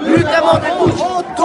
Lutte à mort des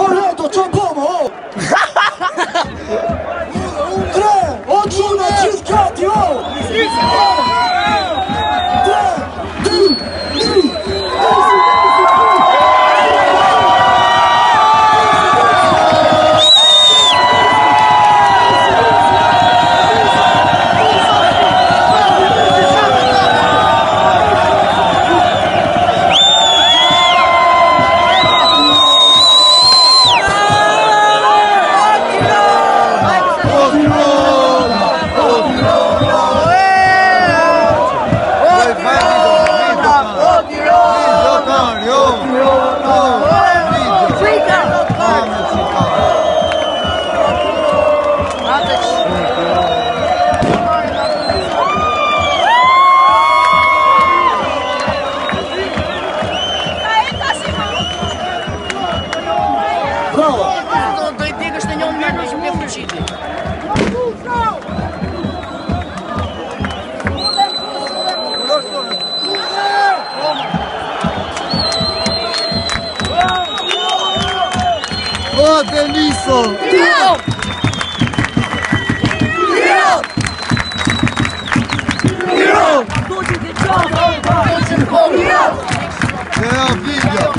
Bravo. Do të në një moment të mëshirit. Benissimo! Yeah! Yeah! Yeah! Yeah!